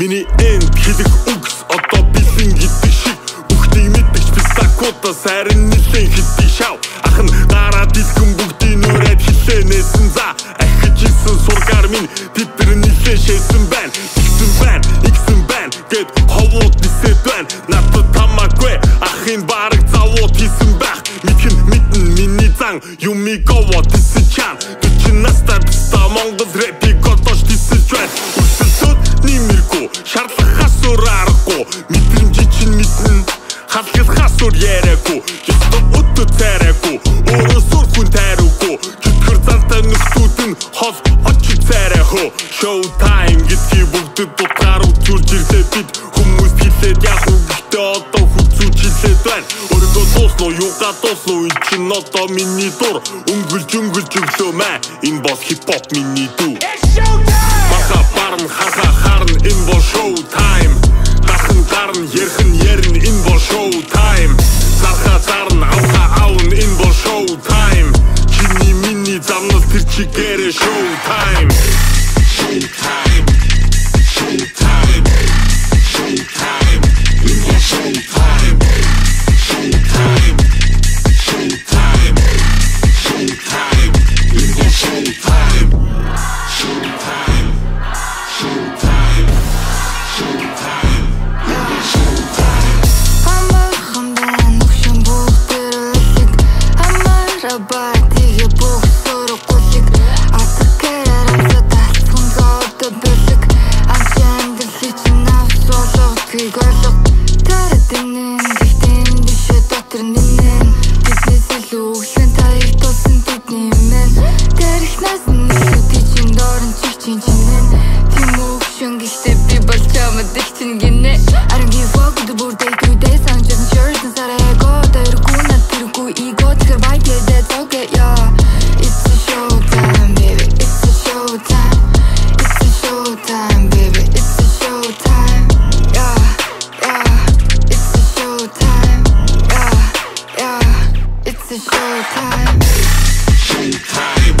Миний энд хэлэх үгс одоо бэлэн гэдэг шиг. Бүгдийг мэддэгч би стакота сайрын нэлэн хэдий шав. Ах нь гараад илгэн бүгдийн нүрээд хилэнээсэн за Ахиж исэн сургаар минь тэдэр нэлэн шээсэн байна. Игсэн байна, игсэн байна гэд ховууд нисэд байна. Надад тамаагүй ахын бараг завууд хийсэн байх. Мэдхэн мэдэн миний зан юмыг овоод исэн чан Төчин настай биста Монгол Мэдрэмжи чинь мэднэ халахлахаас өөр яриагүй Ёсто өдөө царайгүй өөрөө сур хүн тайруугүй Чөтгөр зантай нөхдүүд нь хол очиг царай хөө Show time гэдгийг бүгдэд дутгаар үзүүлж ирлээ бид Хүмүүс хэлээд яг үгтэй одоо хүзүүж хэлээд байна. Өөрийгөө дууслуу юугаа дууслуу эн чинь одоо миний дур. Өнгөлж өнгөлж өглөө мэ. Энэ бол хипхоп миний дүү. Маха барн хаха харн энэ бол show time тэр чигээрээ show time ойлго Тарад инэн гэхдээ дэшэ дотор нэмэн Биднээс илүү өглөн таяг тулсан тэдний мэн Дэрх нас нүсүүдий чин дорн чих чин чинэн Тим өгшин гэхдээ би бол чамд их чин гинэ the showtime. Showtime.